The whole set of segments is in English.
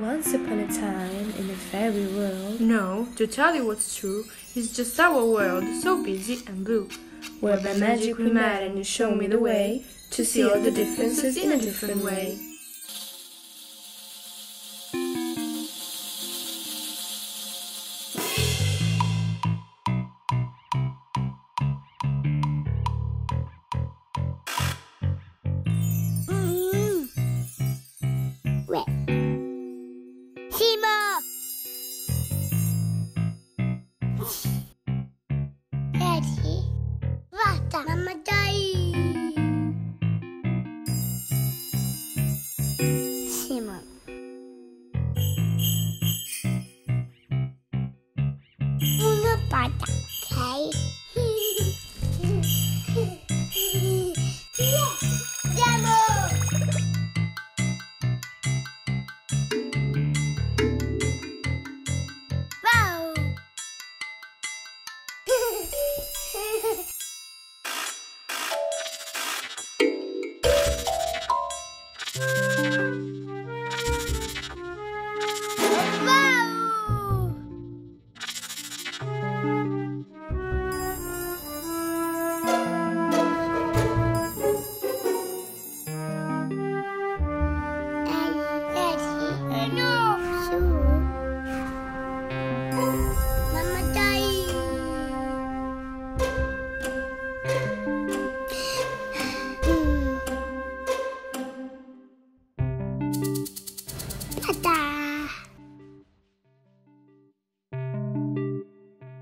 Once upon a time, in a fairy world, No, to tell you what's true, it's just our world, so busy and blue. where by magic we met and you showed me the way to see all the differences in a different way. ทีว่าจะนำมาใจ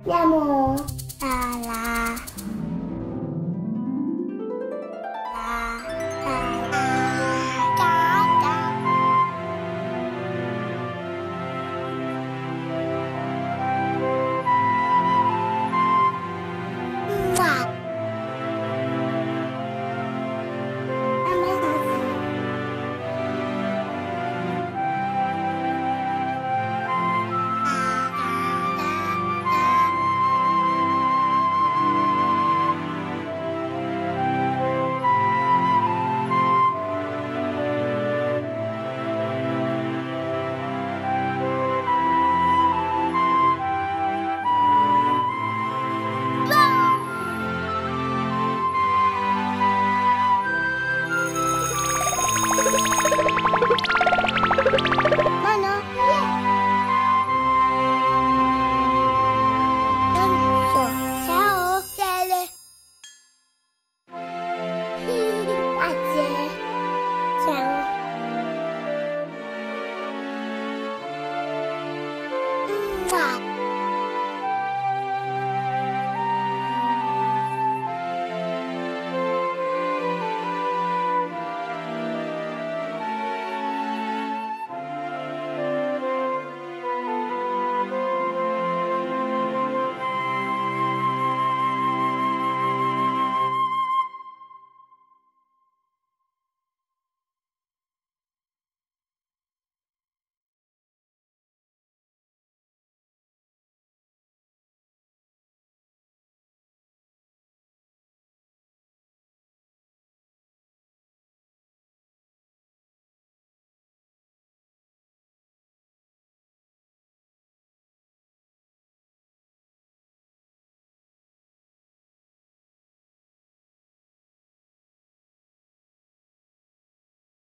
要么